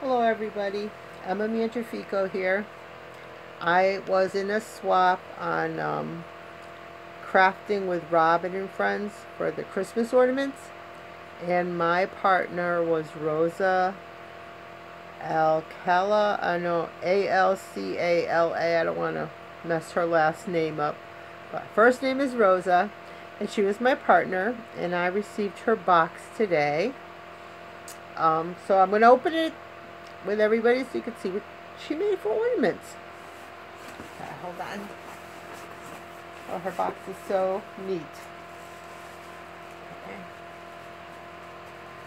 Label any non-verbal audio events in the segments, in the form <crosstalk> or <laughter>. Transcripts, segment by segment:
Hello everybody, Emma Mangiafico here. I was in a swap on um, crafting with Robbin and Friends for the Christmas ornaments and my partner was Rosa Alcala, I know A-L-C-A-L-A, I don't want to mess her last name up, but first name is Rosa and she was my partner and I received her box today. Um, so I'm going to open it with everybody so you can see what she made for ornaments. Okay, hold on. Oh, her box is so neat. Okay.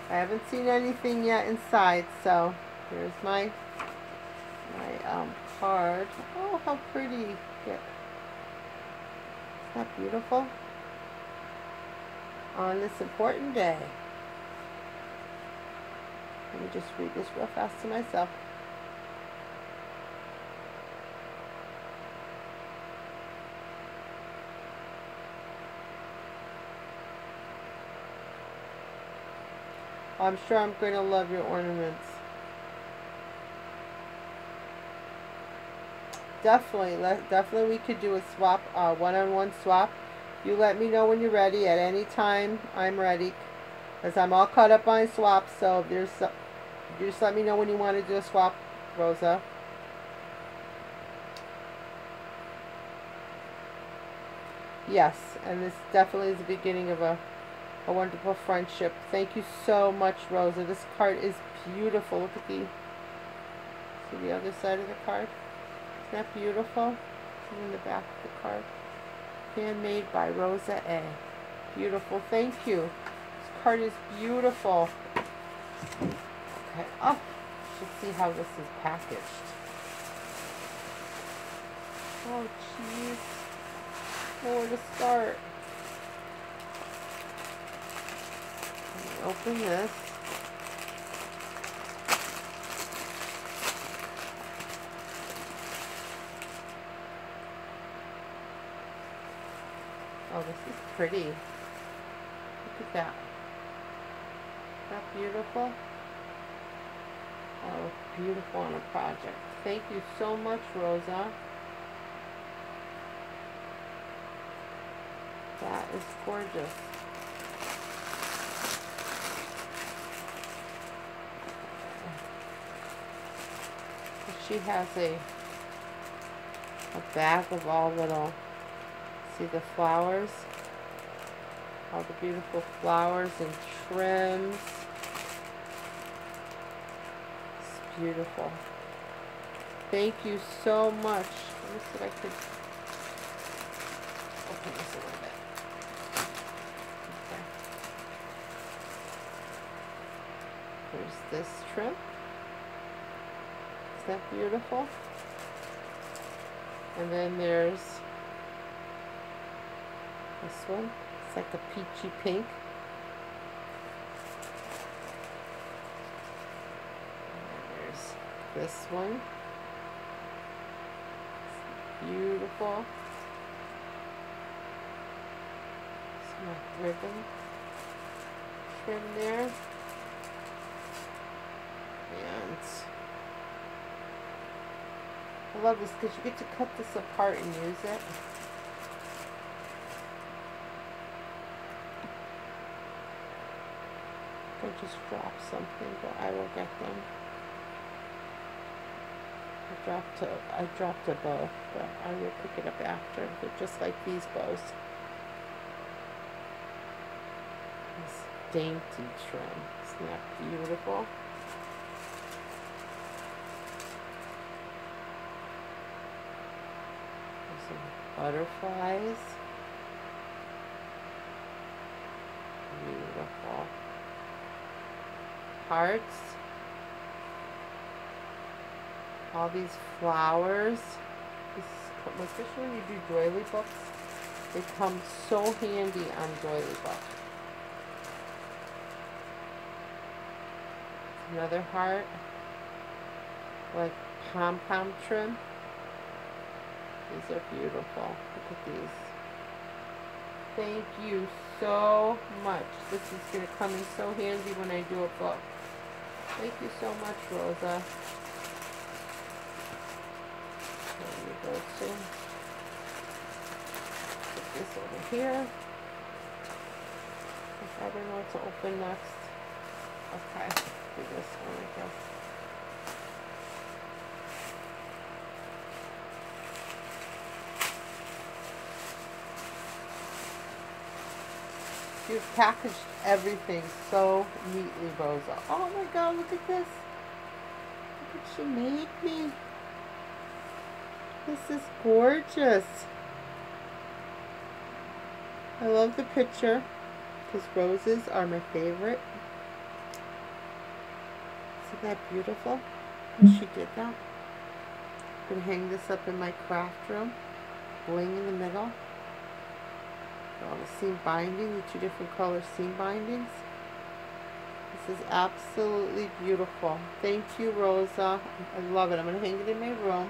I haven't seen anything yet inside, so here's my my um, card. Oh, how pretty. Isn't that beautiful? On this important day. Let me just read this real fast to myself. I'm sure I'm going to love your ornaments. Definitely, definitely we could do a swap, uh, one-on-one -on -one swap. You let me know when you're ready. At any time, I'm ready. Because I'm all caught up on swaps, so if there's you just let me know when you want to do a swap, Rosa. Yes, and this definitely is the beginning of a, a wonderful friendship. Thank you so much, Rosa. This card is beautiful. Look at the, see the other side of the card? Isn't that beautiful? It's in the back of the card. Handmade by Rosa A. Beautiful. Thank you. This card is beautiful. Okay. Oh, let's see how this is packaged. Oh, jeez. Where to start? open this. Oh, this is pretty. Look at that. Is that beautiful? Oh, beautiful on a project. Thank you so much, Rosa. That is gorgeous. She has a a bag of all little, see the flowers? All the beautiful flowers and trims. Beautiful. Thank you so much. Let me see if I could open this a little bit. Okay. There's this trim. Is that beautiful? And then there's this one. It's like a peachy pink. This one. It's beautiful. Some ribbon trim there. And I love this because you get to cut this apart and use it. I just dropped something, but I will get them. Dropped a, I dropped a bow, but I will pick it up after. They're just like these bows. This dainty trim. Isn't that beautiful? There's some butterflies. Beautiful. Hearts all these flowers. This, especially when you do doily books, they come so handy on doily books. Another heart, like pom-pom trim. These are beautiful. Look at these. Thank you so much. This is going to come in so handy when I do a book. Thank you so much, Rosa. There Put this over here. I don't know what to open next. Okay, do this one, I guess. You've packaged everything so neatly, Rosa. Oh my god, look at this. Look what she made me. This is gorgeous. I love the picture because roses are my favorite. Isn't that beautiful? She did that. I'm going to hang this up in my craft room. Bling in the middle all the seam binding, the two different color seam bindings. This is absolutely beautiful. Thank you, Rosa. I love it. I'm going to hang it in my room.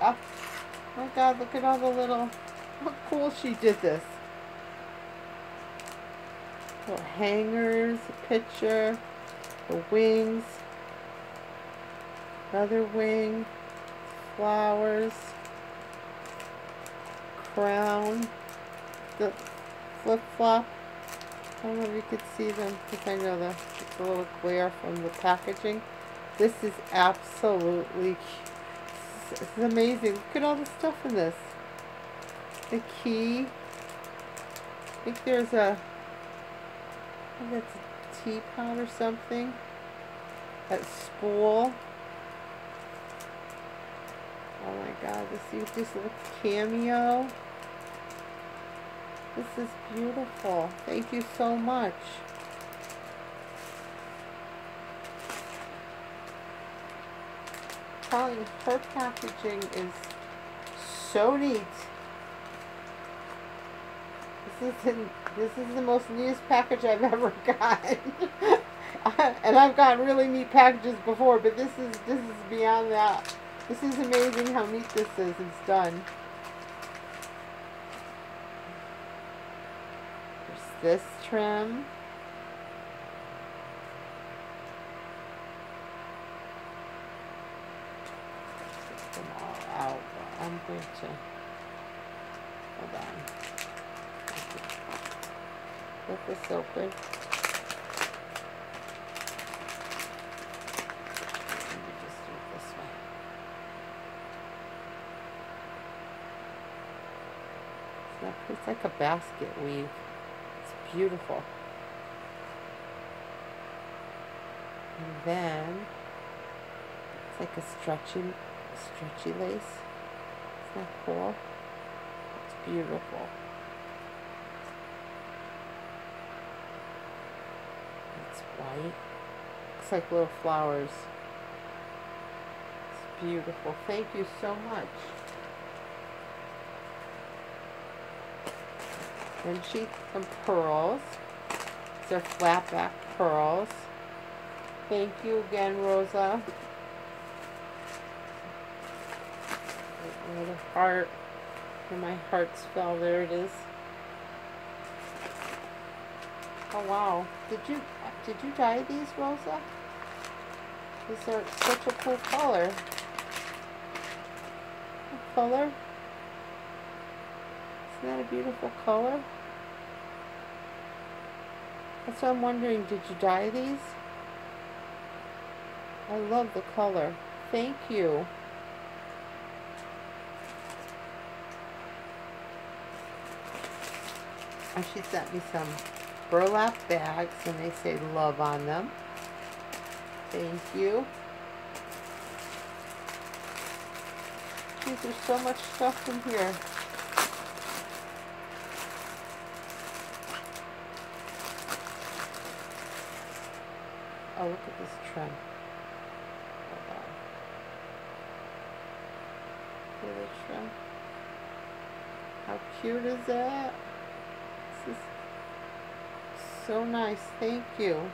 Oh my god, look at all the little, how cool she did this. Little hangers, a picture, the wings. Another wing, flowers, crown, the flip-flop. I don't know if you could see them because I know the, it's a little glare from the packaging. This is absolutely, this is amazing. Look at all the stuff in this. The key. I think there's a, I think that's a teapot or something. That spool. Oh my god, this is this little cameo. This is beautiful. Thank you so much. Telling her packaging is so neat. This is the, this is the most neatest package I've ever <laughs> gotten. <laughs> and I've gotten really neat packages before, but this is this is beyond that. This is amazing how neat this is. It's done. There's this trim. Take them all out, going to hold on. Get this open. It's like a basket weave. It's beautiful. And then it's like a stretchy, stretchy lace. Isn't cool? It's beautiful. It's white. Looks like little flowers. It's beautiful. Thank you so much. Then she some pearls. These are flat back pearls. Thank you again, Rosa. Little heart. Where my hearts fell. There it is. Oh wow. Did you did you dye these, Rosa? These are such a cool color. Color. Isn't that a beautiful color? That's what I'm wondering, did you dye these? I love the color. Thank you. And she sent me some burlap bags and they say love on them. Thank you. Geez, there's so much stuff in here. Oh, look at this trim. Hold on. See the trim? How cute is that? So nice. Thank you.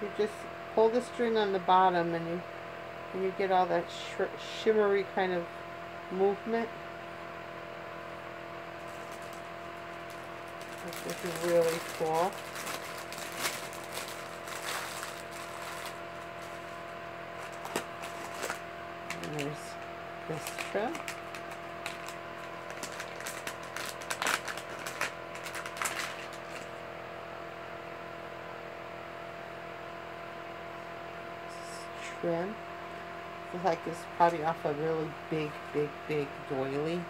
You just pull the string on the bottom and you and you get all that sh shimmery kind of movement. This is really cool. And there's this trim. Trim. It's like it's probably off a really big, big, big doily.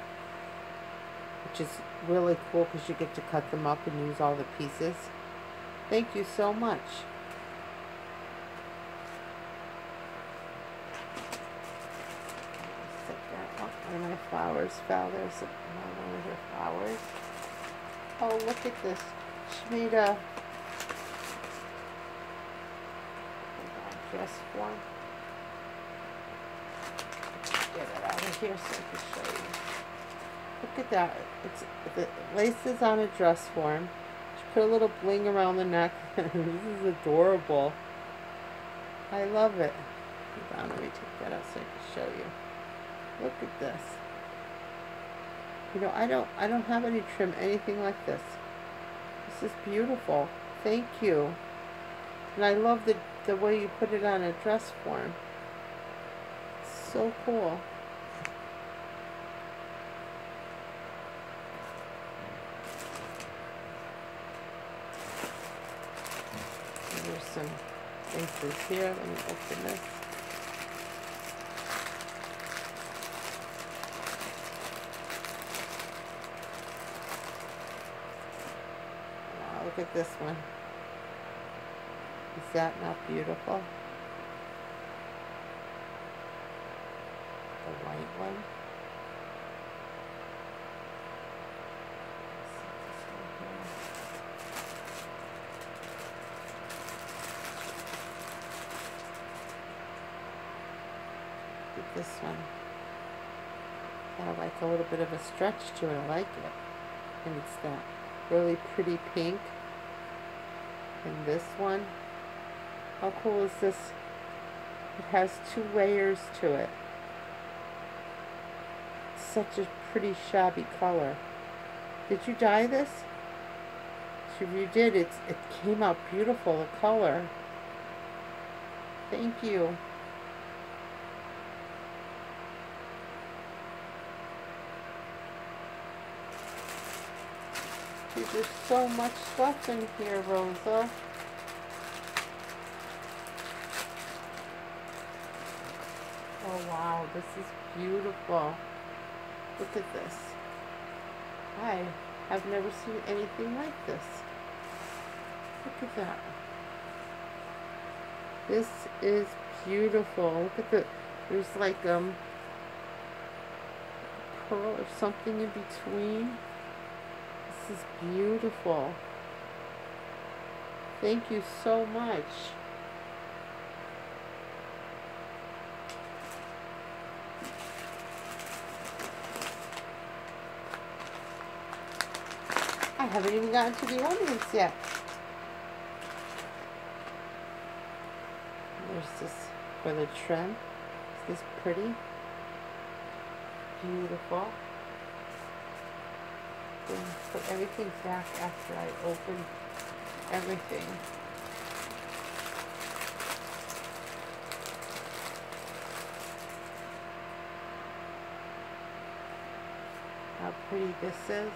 Which is really cool because you get to cut them up and use all the pieces. Thank you so much. One of my flowers fell. There's one of her flowers. Oh, look at this. She made a dress form. Get it out of here so I can show you. Look at that. It's the lace is on a dress form. She put a little bling around the neck. <laughs> this is adorable. I love it. Hold on, let me take that out so I can show you. Look at this. You know, I don't I don't have any trim anything like this. This is beautiful. Thank you. And I love the the way you put it on a dress form. It's so cool. There's some things here. Let me open this. Wow, look at this one. Is that not beautiful? The white one. This one. Kind of like a little bit of a stretch to it. I like it. And it's that really pretty pink. And this one. How cool is this? It has two layers to it. Such a pretty shabby color. Did you dye this? If you did, it's, it came out beautiful, the color. Thank you. There's so much stuff in here, Rosa. Oh wow, this is beautiful. Look at this. I have never seen anything like this. Look at that. This is beautiful. Look at the, there's like um, pearl or something in between. This is beautiful. Thank you so much. I haven't even gotten to the ornaments yet. There's this for the trim. Is this pretty? Beautiful. Put everything back after I open everything. How pretty this is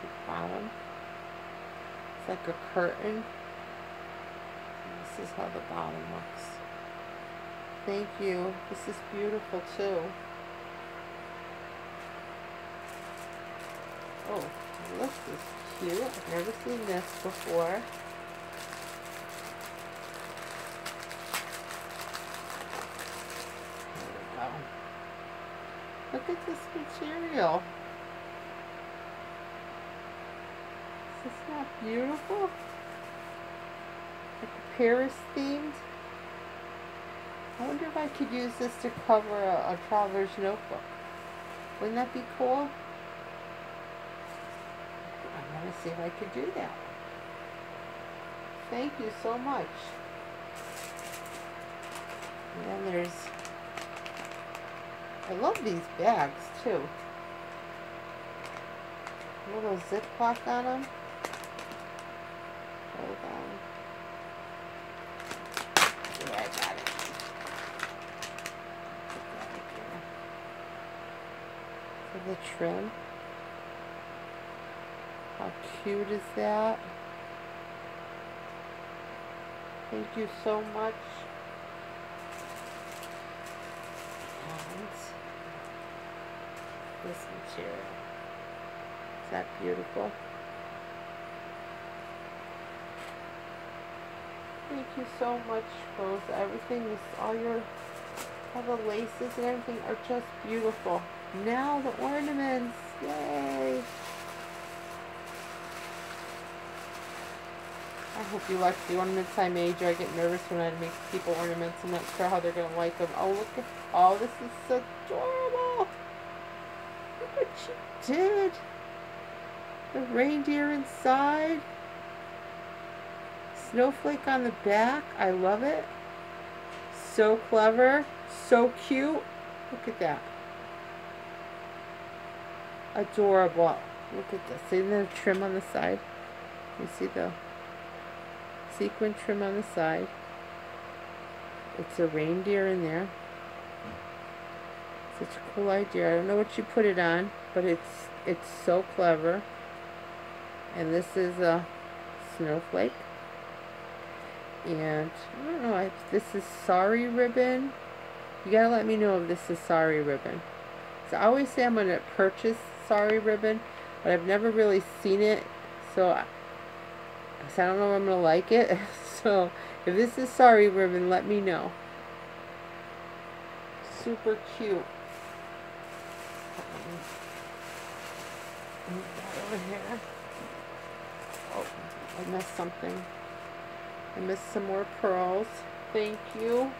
See bottom. It's like a curtain. This is how the bottom looks. Thank you. This is beautiful too. Oh, this is cute. I've never seen this before. There we go. Look at this material. Is not beautiful? Like a Paris themed. I wonder if I could use this to cover a, a traveler's notebook. Wouldn't that be cool? See if I could do that. Thank you so much. And then there's I love these bags too. A little ziplock on them. Hold on. Yeah, I got it. For the trim. How cute is that? Thank you so much. And this material. Is that beautiful? Thank you so much, Rose. Everything is all your all the laces and everything are just beautiful. Now the ornaments. Yay! I hope you like the ornaments I made. I get nervous when I make people ornaments. I'm not sure how they're going to like them. Oh, look at, oh, this is so adorable. Look what she did. The reindeer inside. Snowflake on the back. I love it. So clever. So cute. Look at that. Adorable. Look at this. See the trim on the side? You see the sequin trim on the side. It's a reindeer in there. Such a cool idea. I don't know what you put it on, but it's it's so clever. And this is a snowflake. And I don't know if this is sari ribbon. You gotta let me know if this is sari ribbon. So I always say I'm gonna purchase sari ribbon, but I've never really seen it. So I don't know if I'm going to like it. <laughs> So, if this is sari ribbon, let me know. Super cute. over here. Oh, I missed something. I missed some more pearls. Thank you.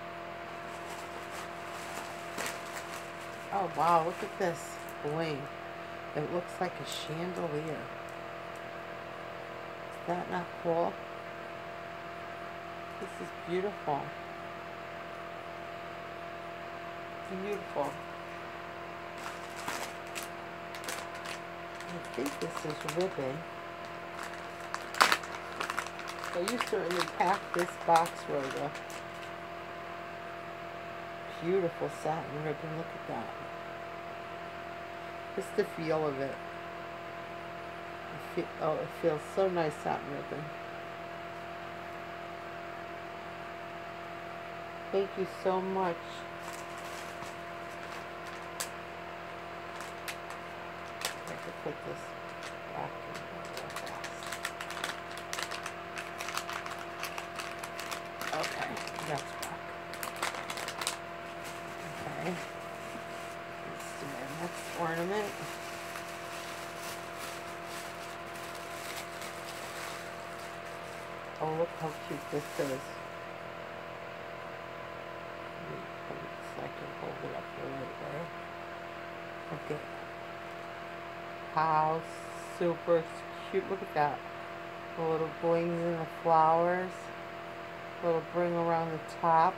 Oh, wow, look at this bling. It looks like a chandelier that not cool? This is beautiful. Beautiful. I think this is ribbon. So you certainly packed this box, Rhoda. Beautiful satin ribbon. Look at that. Just the feel of it oh, it feels so nice satin ribbon. Thank you so much. I could put this back in real fast. Okay, that's back. Okay. Let's do our next ornament. Oh, look how cute this is. So I can hold it up the right way. Okay. How super cute. Look at that. The little blings in the flowers. A little bring around the top.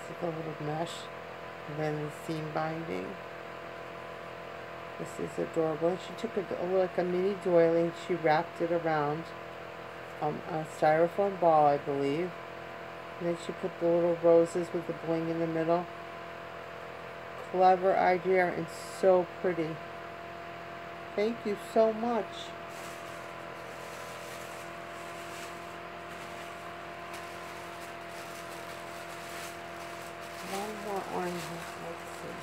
It's like a little mesh. And then the seam binding. This is adorable. And she took a, like a mini doily and she wrapped it around um, a styrofoam ball, I believe. And then she put the little roses with the bling in the middle. Clever idea and so pretty. Thank you so much. One more orange. Let's see.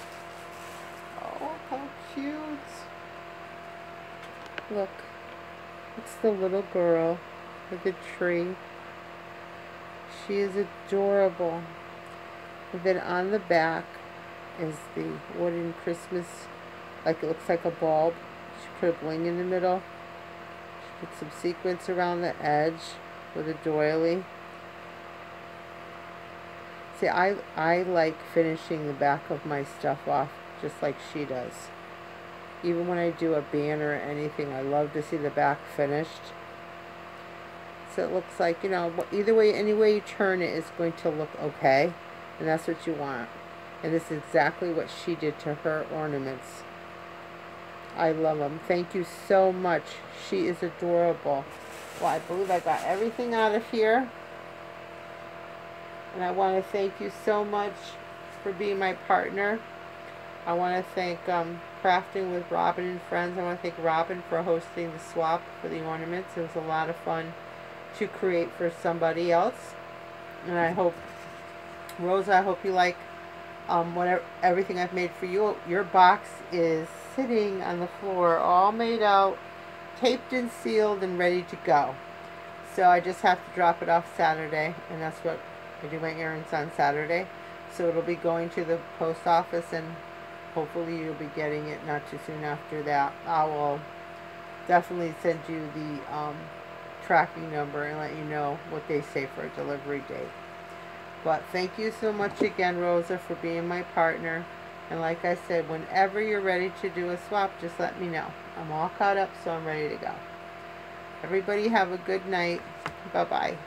Oh, how cute. Look, it's the little girl with the tree. She is adorable. And then on the back is the wooden Christmas, like it looks like a bulb. She put a bling in the middle. She put some sequins around the edge with a doily. See, I, I like finishing the back of my stuff off just like she does. Even when I do a banner or anything, I love to see the back finished. So it looks like, you know, either way, any way you turn it, it is going to look okay. And that's what you want. And this is exactly what she did to her ornaments. I love them. Thank you so much. She is adorable. Well, I believe I got everything out of here. And I want to thank you so much for being my partner. I want to thank um, Crafting with Robbin and Friends. I want to thank Robbin for hosting the swap for the ornaments. It was a lot of fun to create for somebody else. And I hope, Rosa, I hope you like um, whatever everything I've made for you. Your box is sitting on the floor, all made out, taped and sealed and ready to go. So I just have to drop it off Saturday, and that's what I do my errands on Saturday. So it'll be going to the post office, and hopefully you'll be getting it not too soon after that. I will definitely send you the um, tracking number and let you know what they say for a delivery date. But thank you so much again, Rosa, for being my partner. And like I said, whenever you're ready to do a swap, just let me know. I'm all caught up, so I'm ready to go. Everybody have a good night. Bye-bye.